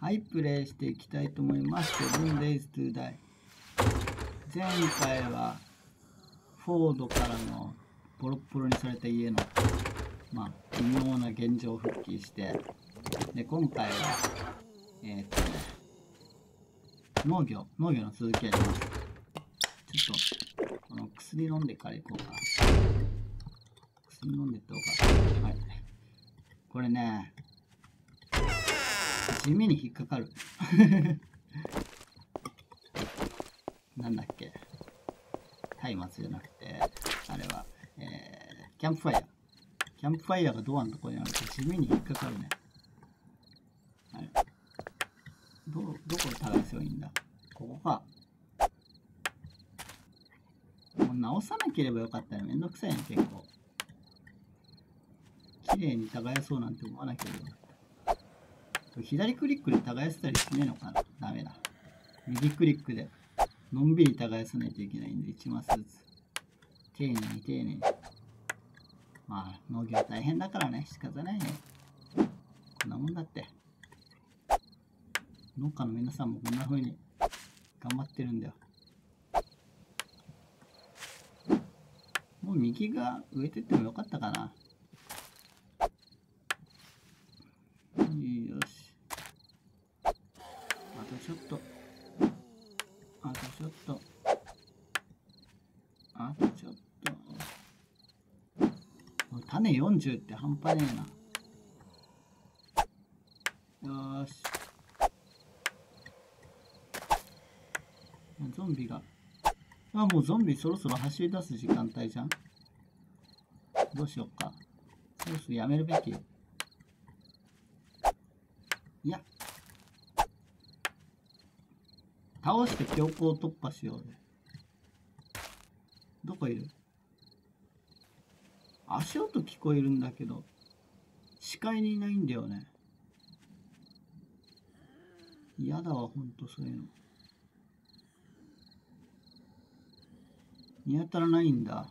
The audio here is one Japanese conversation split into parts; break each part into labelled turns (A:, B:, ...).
A: はい、プレイしていきたいと思います。7 days to die。前回は、フォードからのボロッボロにされた家の、まあ、微妙な現状復帰して、で、今回は、えーっとね、農業、農業の続きやります。ちょっと、この薬飲んでから行こうか。薬飲んでっておうか。はい。これね、地味に引っかかる。なんだっけ？松明じゃなくて、あれは、えー、キャンプファイヤー。キャンプファイヤーがドアのところにあると地味に引っかかるね。あれ。ど、どこを耕せばいいんだ？ここか。もう直さなければよかったね。めんどくさいね、結構。綺麗に耕そうなんて思わなければ。左クリックで耕せたりしねえのかなダメだ。右クリックでのんびり耕さないといけないんで、1マスずつ。丁寧に丁寧に。まあ、農業大変だからね、仕方ないね。こんなもんだって。農家の皆さんもこんな風に頑張ってるんだよ。もう右が植えてってもよかったかな。よし。あとちょっと。あとちょっと。あとちょっと。もう種40って半端ねえな。よーし。ゾンビが。あ、もうゾンビそろそろ走り出す時間帯じゃん。どうしよっか。そろそろやめるべき。いや。倒して強行突破しようぜ。どこいる？足音聞こえるんだけど、視界にいないんだよね。嫌だわ、ほんとそういうの。見当たらないんだ。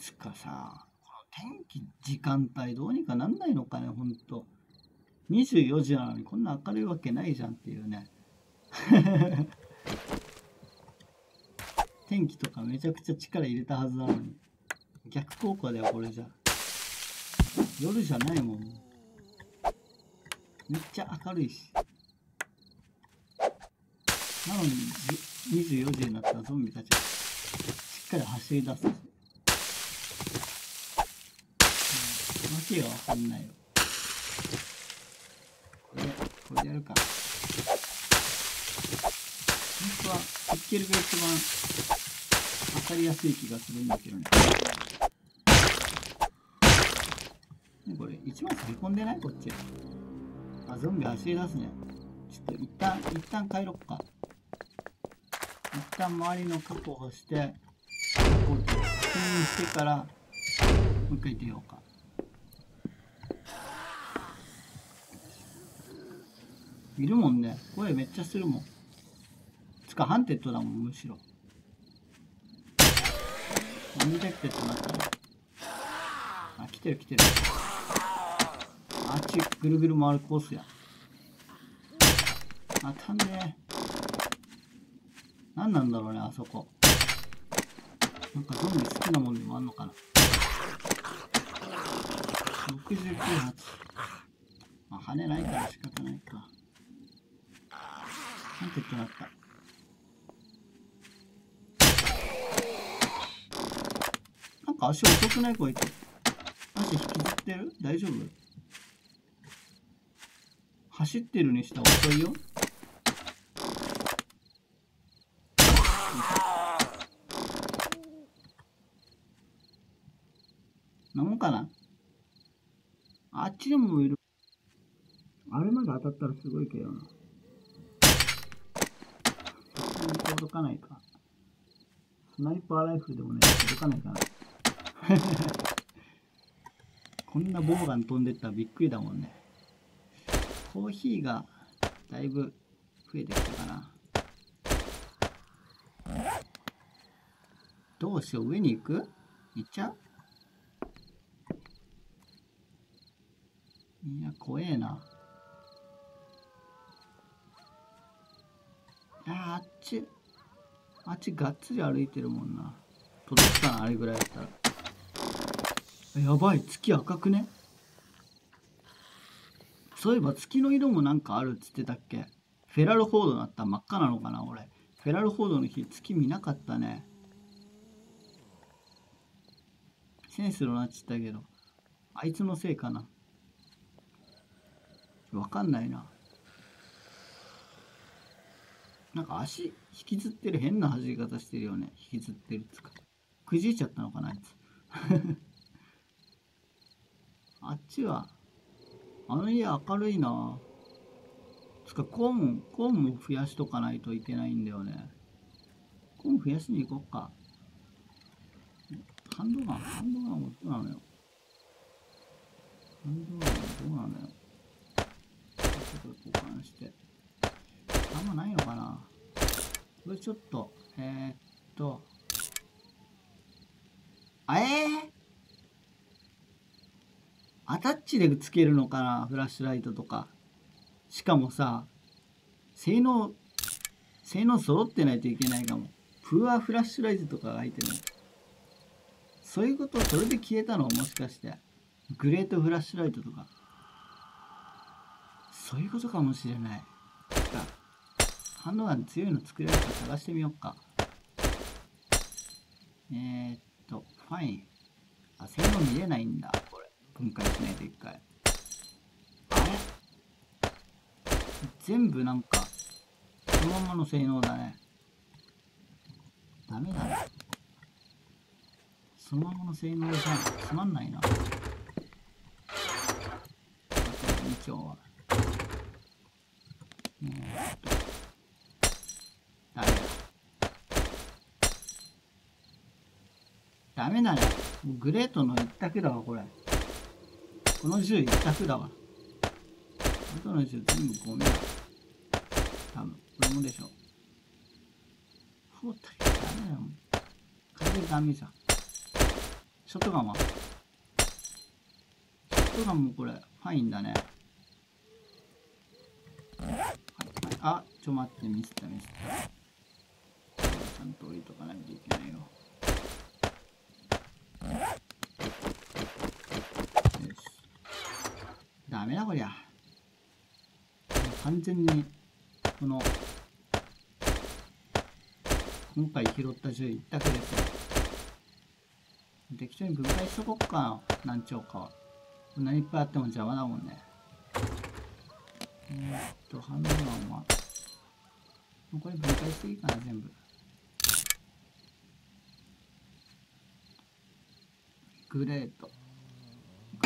A: つかさ、この天気、時間帯どうにかなんないのかね、ほんと。24時なのにこんな明るいわけないじゃんっていうね。天気とかめちゃくちゃ力入れたはずなのに。逆効果だよ、これじゃ。夜じゃないもん。めっちゃ明るいし。なのに、24時になったらゾンビたちがしっかり走り出す。うん、わけがわかんないよ。これ、これやるか。本当は、ピッケルが一番かりやすい気がするんだけどね。ねこれ、1マスへこんでないこっち。あ、ゾンビ走り出すね。ちょっと一旦、一旦帰ろっか。一旦周りの確保して、こう確認してから、もう一回出ようか。いるもんね。声めっちゃするもん。つか、 Hunted だもん、むしろ。 Undetected なった。あ、来てる来てる。あっち、ぐるぐる回るコースや。あ、たんね何なんだろうね、あそこ。なんかゾンビ好きなもんでもあんのかな。69発。まあ、羽ないから仕方ないか。なんてってなった？なんか足遅くない？こいつ。足引きずってる？大丈夫？走ってるにしては遅いよ。なもんかなあっちでもいる。あれまで当たったらすごいけどな。そこに届かないか。スナイパーライフルでもね、届かないかな。こんなボウガン飛んでったらびっくりだもんね。コーヒーがだいぶ増えてきたかな。どうしよう、上に行く？行っちゃう？いや、怖えな。いやあっち、あっちがっつり歩いてるもんな。届くかな、あれぐらいだったら。やばい月赤くね？そういえば月の色もなんかあるっつってたっけ？フェラルホードだった真っ赤なのかな俺。フェラルホードの日月見なかったね。センスロなっちったけどあいつのせいかな。わかんないな。なんか足引きずってる変な走り方してるよね。引きずってるっつか。くじいちゃったのかなあいつ。あっちはあの家明るいな。つかコーンコーンも増やしとかないといけないんだよね。コーン増やしに行こっか。ハンドガンハンドガンはどうなのよ。ハンドガンはどうなのよ。ちょっと交換して。あんまないのかな。これちょっとえー、っと。あえー、アタッチでつけるのかなフラッシュライトとか。しかもさ性能性能揃ってないといけないかも。プーアフラッシュライトとかが入ってるのそういうことそれで消えたの？もしかして。グレートフラッシュライトとか。そういうことかもしれない。ハンドガン強いの作れるか探してみようか。えー、っとファイン。あ性能見れないんだ。分解しないと一回。あれ？全部なんかそのままの性能だね。ダメだねそのままの性能じゃん。つまんないな。今日は。え、ダメダメだねグレートの一択だわこれ。この銃一択だわ。あとの銃全部ゴミだ多分これもでしょほったりダメだよ完全ダメじゃん。ショットガンはショットガンもこれファインだね。はいはい、あちょ待ってミスったミスった。ちゃんと置いとかないといけないよよしダメだこりゃ。完全にこの今回拾った銃一択ですよ。適当に分解しとこっか何丁かは。こんなにいっぱいあっても邪魔だもんね。えー、っとハンドガンはもうこれ分解していいかな全部。グレート。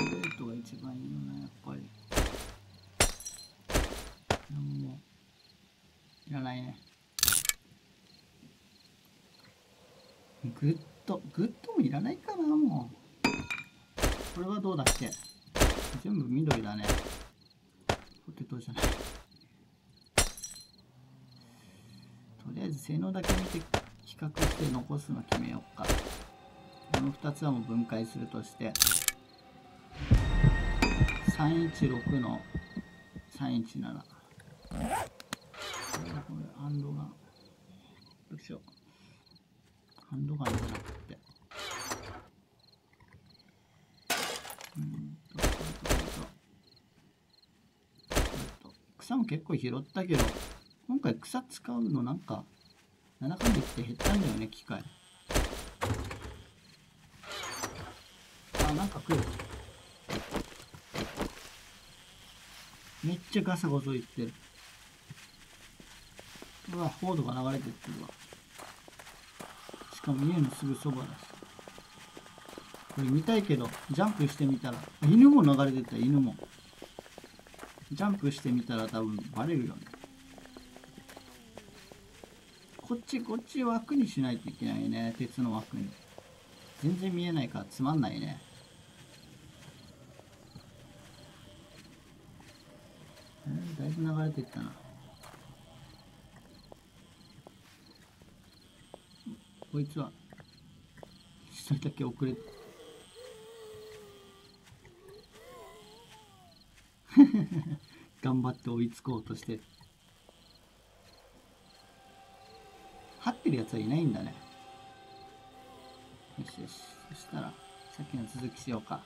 A: グレートが一番いいよねやっぱりもいらないねグッドグッドもいらないかなもう。これはどうだっけ？全部緑だね。ポテトじゃない。とりあえず性能だけ見て比較して残すの決めようか。この2つはもう分解するとして。316の317これハンドガンよいしょ。ハンドガンじゃなくて。うんとこれととこれと。草も結構拾ったけど今回草使うのなんか7かんでって減ったんだよね機械。あなんか来る。めっちゃガサゴソいってる。うわフォードが流れてってるわ。しかも家のすぐそばだし。これ見たいけどジャンプしてみたら犬も流れてた犬も。ジャンプしてみたら多分バレるよね。こっちこっち枠にしないといけないね。鉄の枠に。全然見えないからつまんないねえーだいぶ流れてったな。こいつは一人だけ遅れ 頑張って追いつこうとして。はってるやつはいないんだね。よしよし。そしたらさっきの続きしようか。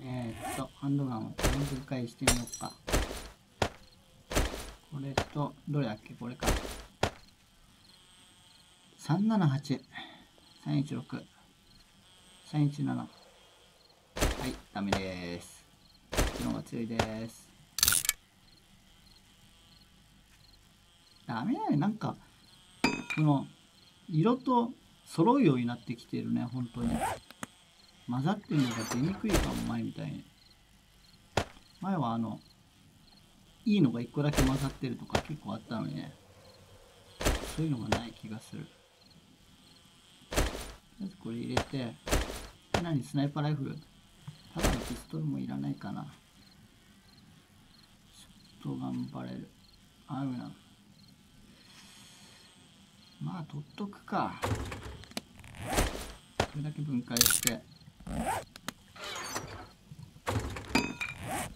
A: えー、っとハンドガンを分解してみようか。れとどれだっけ？これか。378 316 317はいダメです。こっちの方が強いです。ダメだよなんかこの色と揃うようになってきてるね。本当に。混ざってるのが出にくいかも前みたいに。前はあのいいのが1個だけ混ざってるとか結構あったのにね。そういうのがない気がする。まずこれ入れて何スナイパーライフル？ただのピストルもいらないかな。ちょっと頑張れる。あるな。まあ取っとくか。これだけ分解してちょ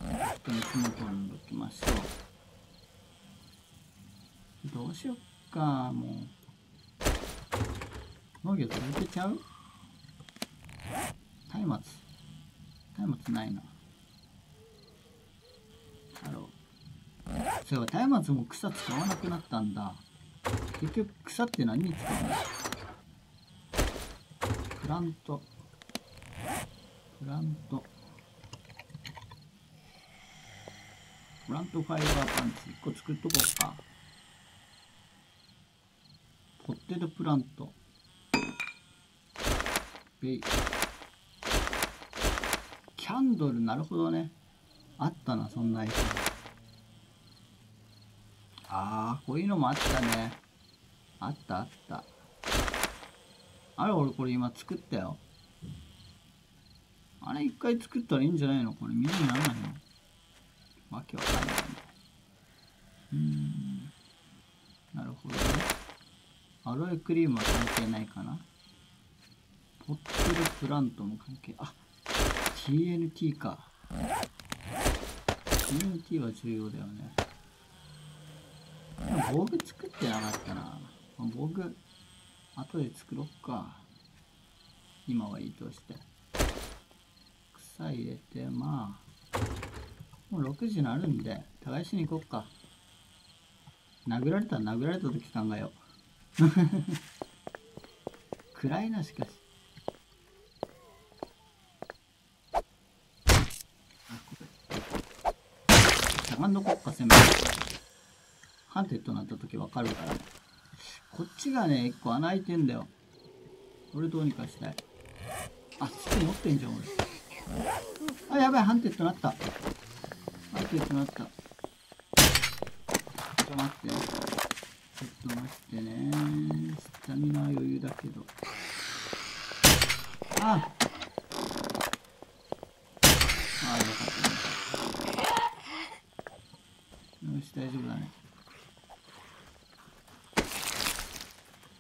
A: っと熱も取んどきましょうどうしよっかもう農業続けちゃう？松明松明ないなハローそういえば松明も草使わなくなったんだ。結局草って何に使うの plant。plant。plant fiber pants 1個作っとこうか。 potted plant。ベイ。キャンドル。なるほどね。あったなそんなアイテムああこういうのもあったね。あったあった。あれ俺これ今作ったよ。あれ一回作ったらいいんじゃないの？これ水にならないの？わけわかんない。ねうん。なるほどね。アロエクリームは関係ないかな。ポッテルプラントも関係あ TNT か。TNT は重要だよね。でも防具作ってなかったな。防具後で作ろっか。今はいいとして。草入れてまあもう6時になるんで耕しに行こっか。殴られたら殴られた時考えよう。暗いなしかし。しゃがんどこっかせめ Hunted になった時わかるから。こっちがね一個穴開いてんだよ。これどうにかしたい。あ土持ってんじゃん俺。あやばい Hunted なった。 Hunted なったちょっと待って。ちょっと待ってね。スタミナは余裕だけど。ああよかったよし大丈夫だね。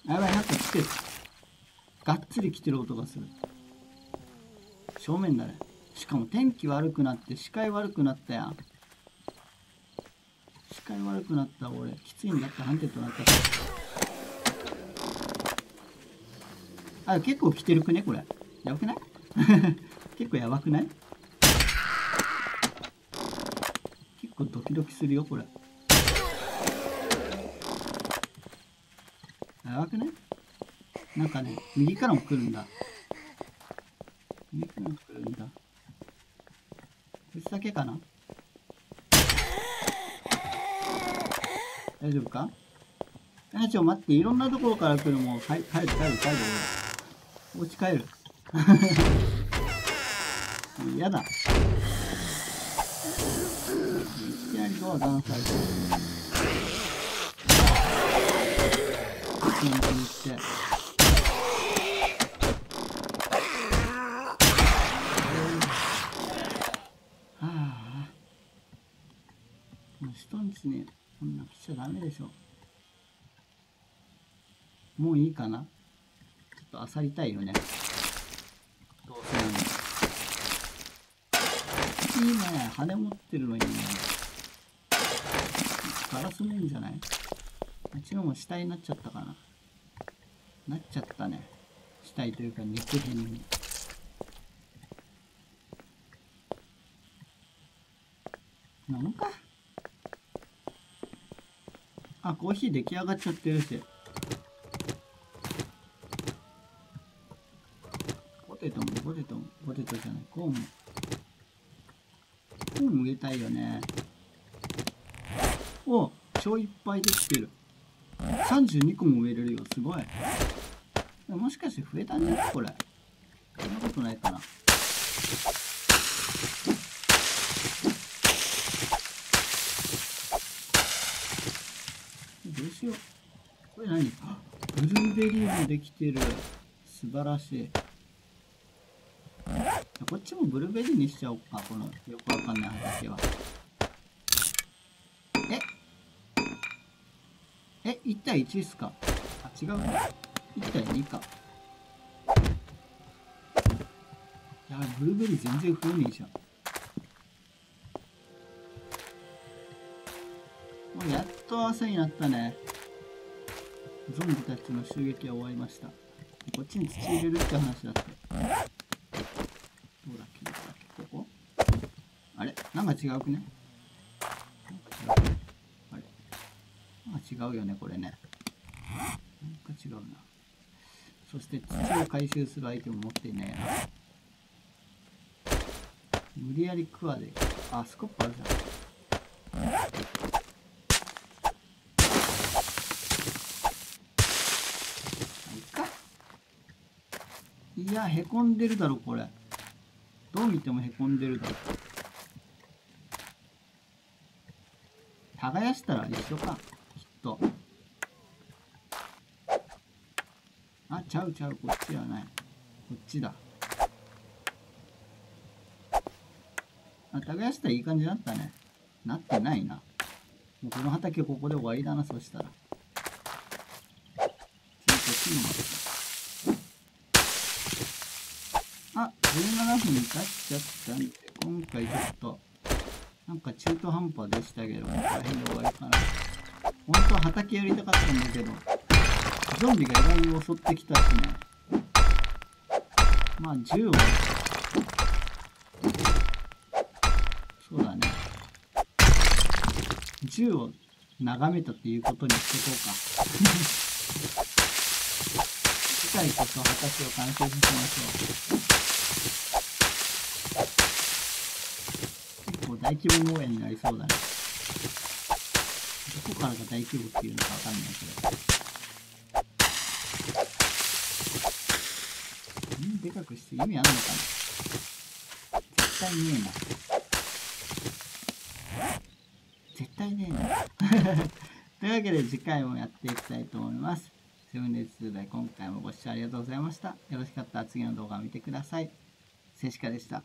A: やばいなんか来てる。がっつり来てる音がする。正面だね。しかも天気悪くなって視界悪くなったやん。くなった俺。きついんだってハンテッドなったあ結構来てるくねこれ。やばくない？結構やばくない？結構ドキドキするよこれ。やばくない？なんかね右からも来るんだ。右からも来るんだ。こいつだけかな？丈夫か？あちょ待って。いろんなところから来るもん。帰帰る帰る帰る。お家帰る。嫌だ。いきなりドアダウンされて点にしてはあもう人んちにこんな来ちゃダメでしょ。もういいかな。ちょっと漁りたいよね。どうせいいね。羽持ってるのいいねガラスもいいんじゃない？あっちのも下になっちゃったかな。なっちゃったね。死体というか肉片に。飲むかあコーヒー出来上がっちゃってるし。ポテトもポテトもポテトじゃないコーンも。コーンも植えたいよね。お超いっぱいできてる。32個も植えれるよ。すごい。もしかして増えたんじゃないこれ。そんなことないかな。しよこれ何？あブルーベリーもできてる。素晴らしい。こっちもブルーベリーにしちゃおうかこのよくわかんない畑は。え？え1対1っすか？あ違う。ね1対2か。いやブルーベリー全然増えねえじゃん。もうやっと朝になったね。ゾンビたちの襲撃は終わりました。こっちに土入れるって話だってどうだっけここあれ？なんか違うくね？なんか違うね？あれ？なんか違うよねこれね。なんか違うな。そして土を回収するアイテム持っていないな。無理やりクワであスコップあるじゃん。いや、へこんでるだろ、これ。どう見てもへこんでるだろ。耕したら一緒か、きっと。あ、ちゃうちゃう、こっちはない。こっちだ。あ、耕したらいい感じだったね。なってないな。もうこの畑ここで終わりだな、そしたら。次こっちにもあ、17分経っちゃったんで、今回ちょっと、なんか中途半端でしたけど、ここら辺で終わりかな。本当は畑やりたかったんだけど、ゾンビが意外に襲ってきたしね。まあ、銃を、そうだね。銃を眺めたっていうことにしておこうか。次回こそ畑を完成させましょう。結構大規模農園になりそうだね。どこからが大規模っていうのかわかんないけど。んでかくして意味あんのかな絶対ねえな。絶対ねえな。というわけで次回もやっていきたいと思います。セブンデイズ2で今回もご視聴ありがとうございました。よろしかったら次の動画を見てください。セシカでした。